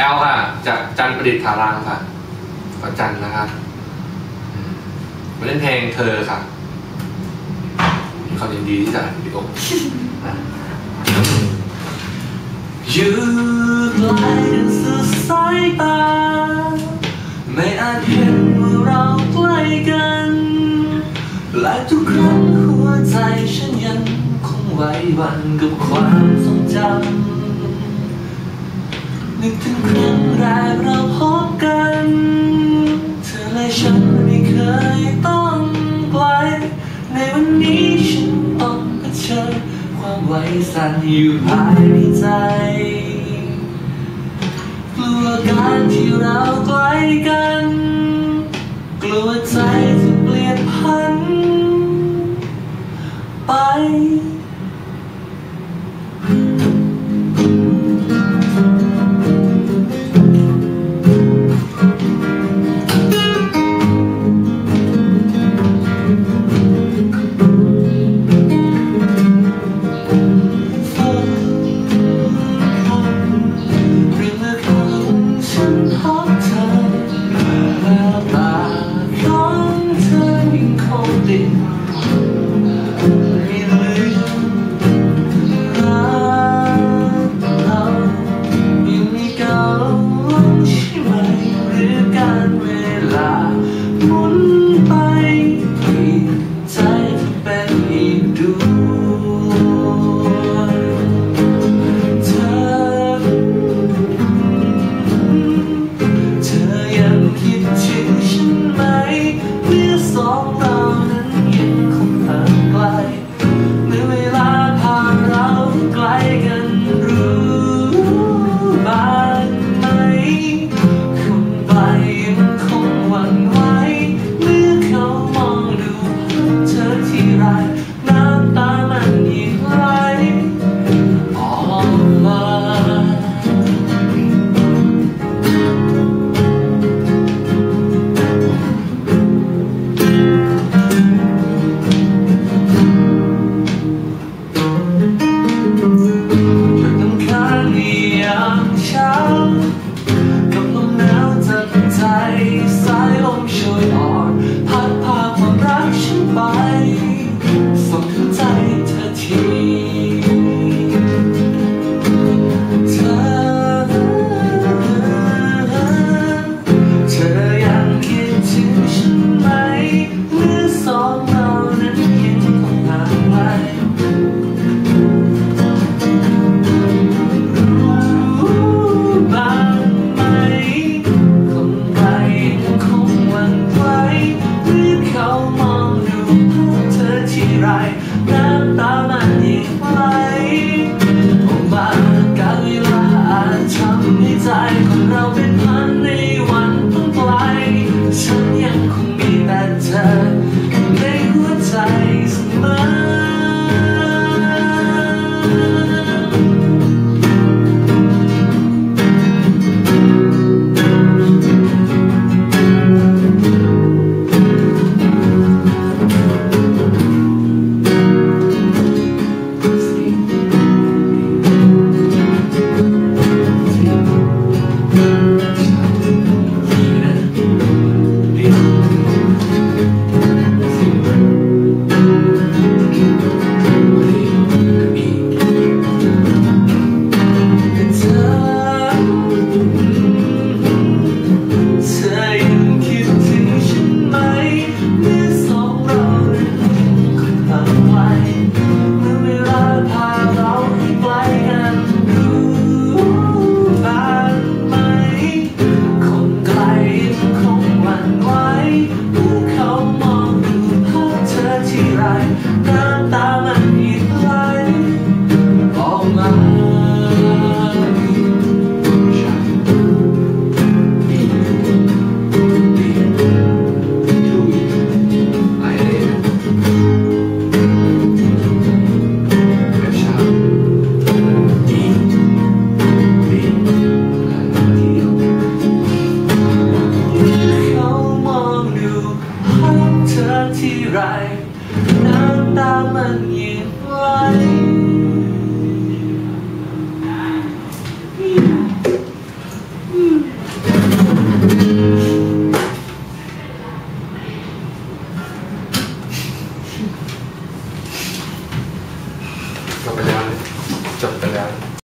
แอลค่ะจากจันประดิษฐารางค่ะก็จันนะครับมาเล่นเพลงเธอค่ะมีความยินดีที่จะอัดวิดีโออะอยู่ไกลกันสุดสายตา ไม่อาจเห็นว่าเราใกล้กัน และทุกครั้งหัวใจฉันยังคงไหวหวั่นกับความทรงจำ นึกถึงครั้งแรกเราพบกัน เธอและฉันไม่เคยต้องไกล ในวันนี้ฉันต้องเผชิญความไหวสั่นอยู่ภายในใจ กลัวการที่เราใกล้กัน กลัวใจจะเปลี่ยนพันไป 他们也